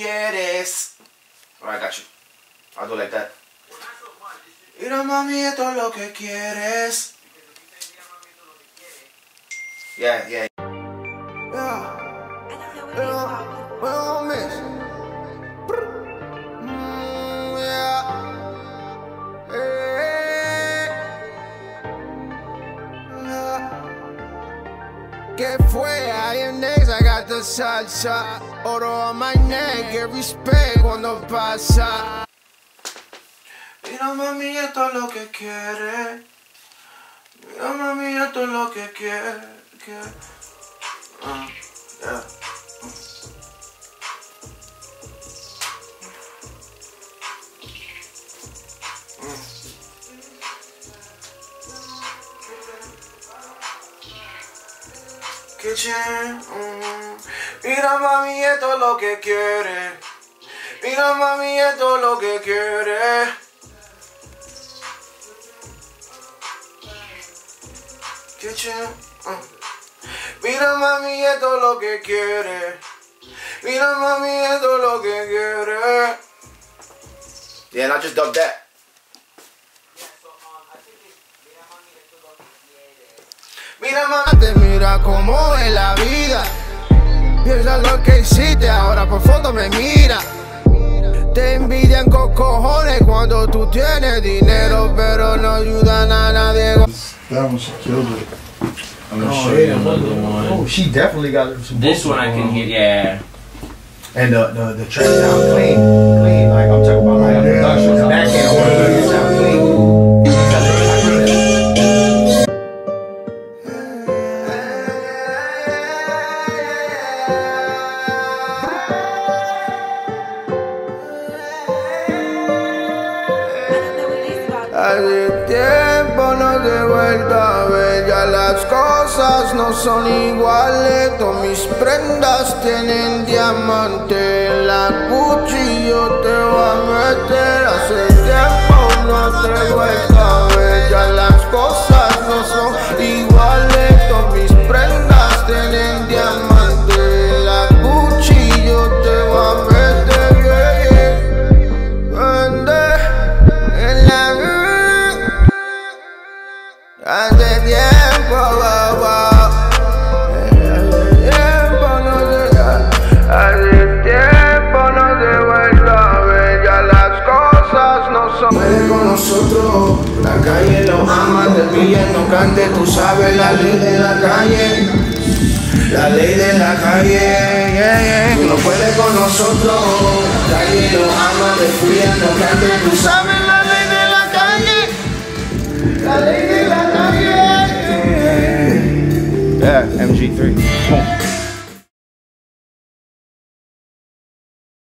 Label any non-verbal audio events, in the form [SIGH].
quieres. Alright, got you. I'll do like that. Mira mami, esto es lo que quieres. Yeah. Yeah. ¿Qué fue? I am next, I got the salsa. Oro on my neck, get respect cuando pasa. Mira mami, esto es lo que quiere. Mira mami, esto es lo que quiere. quiere. Ah, yeah. Kitchen, mm. Mira mami, esto es lo que quiere. Mira mami, esto es lo que quiere. Kitchen, mm. Mira mami, esto es lo que quiere. Mira mami, esto es lo que quiere. Yeah, and I just dubbed that. Mira mami. Como es la vida. Piensa lo que hiciste, ahora por foto me mira. Te envidian con cojones cuando tú tienes dinero, pero no ayudan a nadie. That one she killed it. I'm gonna Oh, show yeah. you another one. Oh, she definitely got some. This one I can hear. Yeah. And the the the track sound clean, clean. Like I'm talking about like production, Hace tiempo no te he vuelto a ver, ya las cosas no son iguales. Todas mis prendas tienen diamante, ama, te pillan, no cante, tú sabes la ley de la calle, la ley de la calle, yeah, yeah. Tú no puedes con nosotros, calle lo ama, pillan, no cante, tú sabes la ley de la calle, la ley de la calle. Yeah, MG3. Boom. [LAUGHS]